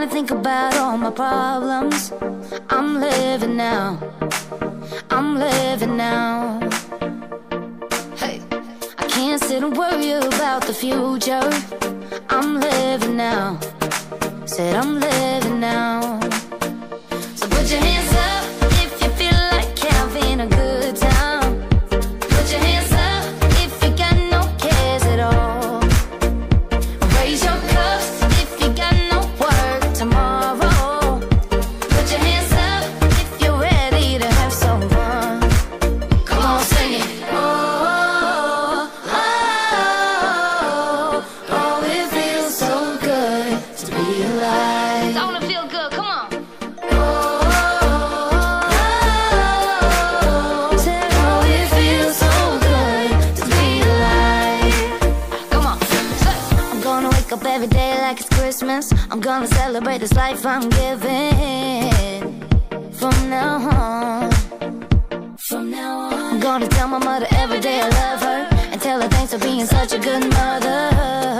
trying to think about all my problems. I'm living now. I'm living now. Hey, I can't sit and worry about the future. I'm living now. Said I'm living now. So put your hands up. like it's Christmas. I'm gonna celebrate this life I'm giving. From now on, from now on, I'm gonna tell my mother every day I love her and tell her thanks for being such a good mother.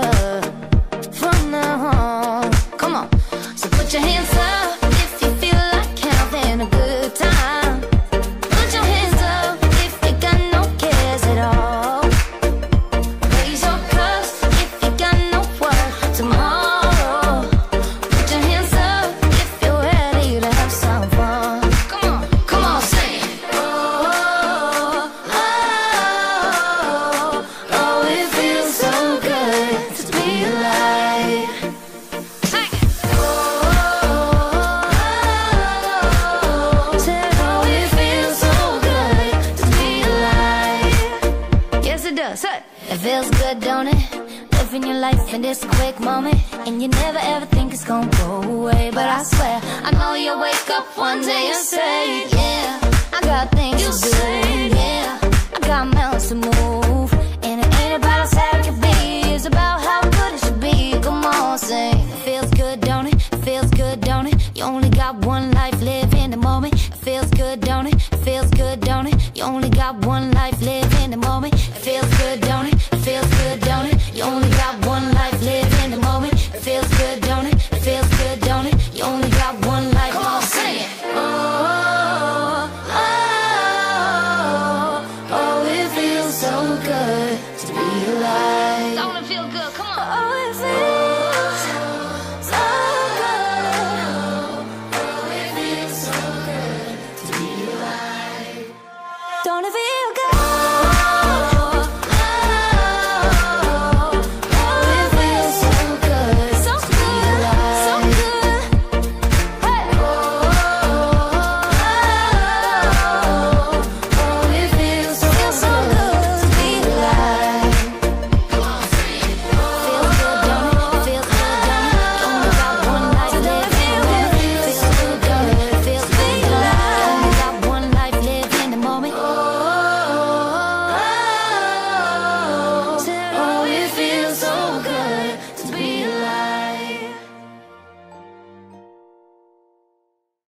It feels good, don't it? Living your life in this quick moment. And you never ever think it's gonna go away. But I swear, I know you'll wake up one day and say, Yeah, I got things you to do. Say, yeah, I got mountains to move. And it ain't about how sad it could be, it's about how good it should be. Come on, sing. It feels good, don't it? It feels good, don't it? You only got one life, live in the moment. It feels good, don't it? It feels good, don't it? You only got one life.